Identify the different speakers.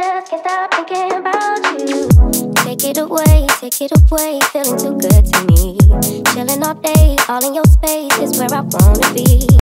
Speaker 1: just can't stop thinking about you. Take it away, take it away, feeling too good to me. Chilling all day, all in your space is where I wanna be.